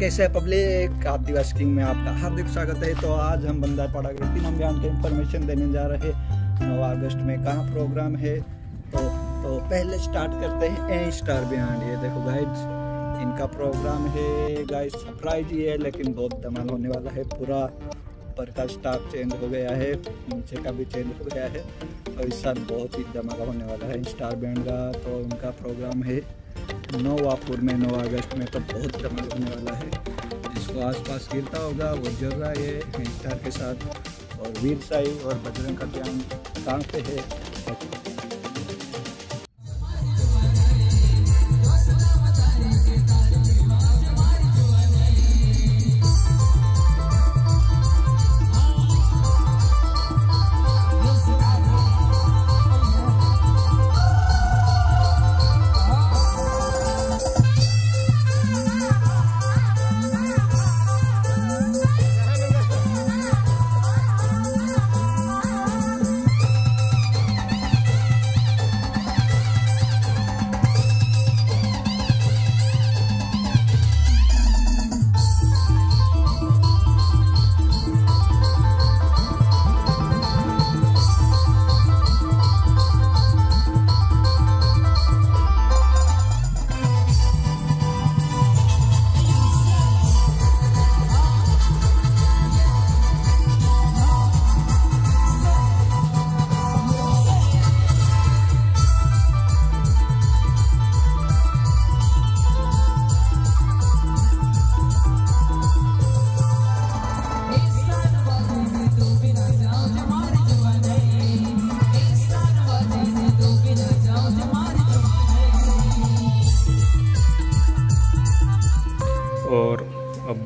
कैसे है पब्लिक? आप दिवस किंग में आपका हार्दिक स्वागत है। तो आज हम बंदा पड़ा गए तीन बयान के इंफॉर्मेशन देने जा रहे हैं। नौ अगस्त में कहाँ प्रोग्राम है? तो तो पहले स्टार्ट करते हैं। ए स्टार बिहान ये देखो गाइड्स इनका प्रोग्राम है। गाइस सरप्राइज़ ही है, लेकिन बहुत धमाल होने वाला है। पूरा ऊपर का स्टाफ चेंज हो गया है, नीचे का भी चेंज हो गया है। और इस साल बहुत ही धमाका होने वाला है स्टार बैंड का। तो उनका प्रोग्राम है नोवापुर में, नौ अगस्त में तो बहुत धमाल होने वाला है। जिसको आसपास गिरता होगा, वो जल रहा है हिंसा के साथ। और वीर साई और बजरंग का ध्यान कहाँ पे है।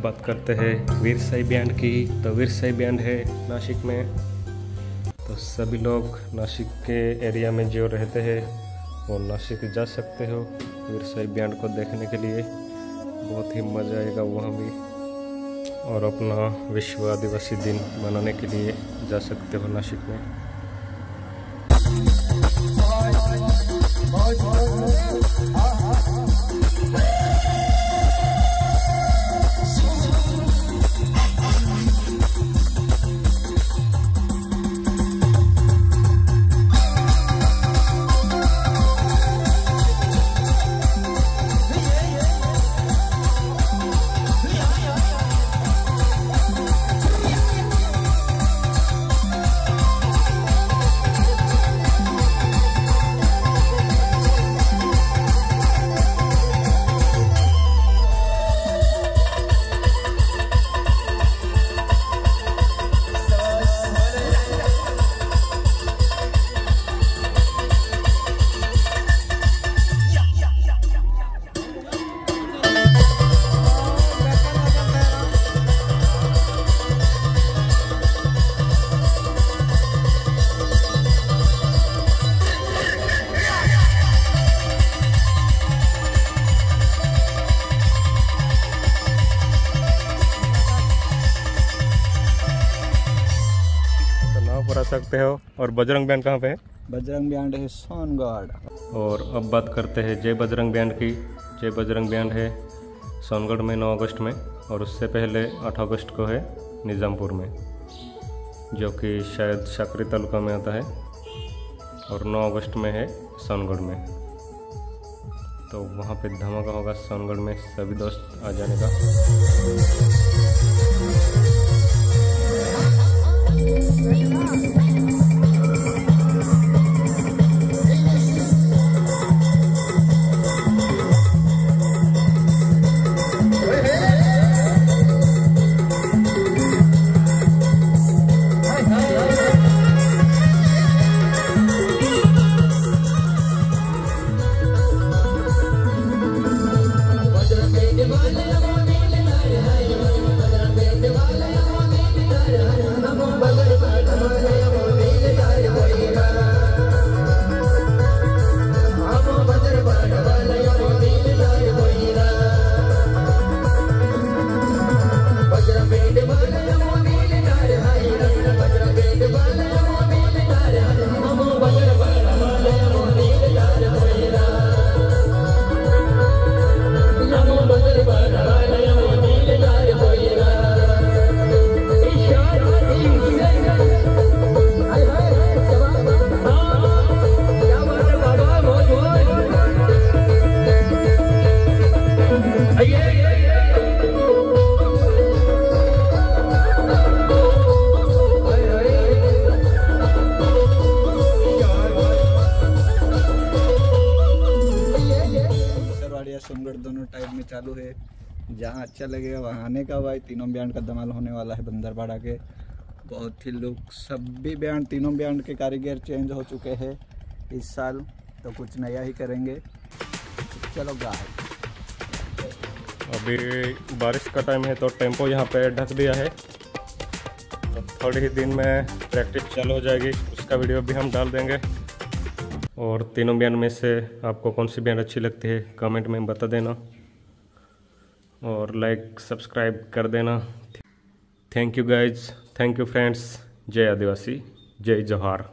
बात करते हैं वीर साई बैंड की तो वीर साई बैंड है नासिक में तो सभी लोग नासिक के एरिया में जो रहते हैं वो नासिक जा सकते हो वीर साई बैंड को देखने के लिए बहुत ही मज़ा आएगा वहाँ भी और अपना विश्व आदिवासी दिन मनाने के लिए जा सकते हो नासिक में तो नाव पर आ सकते हो? और बजरंग बैंड कहाँ पे है? बजरंग बैंड है सोनगढ़। और अब बात करते हैं जय बजरंग बैंड की। जय बजरंग बैंड है सोनगढ़ में 9 अगस्त में और उससे पहले 8 अगस्त को है निज़ामपुर में जो कि शायद सकरी तालुका में आता है और 9 अगस्त में है सोनगढ़ में। तो वहाँ पे धमाका होगा सोनगढ़ में सभी दोस्त आ जाने का। चालू है। जहाँ अच्छा लगेगा, वहाँ आने का भाई। तीनों बैंड का धमाल होने वाला है बंदरबाड़ा के। बहुत ही लोग सभी बैंड तीनों बैंड के कारीगर चेंज हो चुके हैं इस साल। तो कुछ नया ही करेंगे। चलो गाय। अभी बारिश का टाइम है तो टेंपो यहाँ पे ढक दिया है। तो थोड़े ही दिन में प्रैक्टिस चालू हो जाएगी। उसका वीडियो भी हम डाल देंगे। और तीनों बैंड में से आपको कौन सी बैंड अच्छी लगती है कमेंट में बता देना। और लाइक सब्सक्राइब कर देना। Thank you guys thank you friends जय आदिवासी. जय जौहार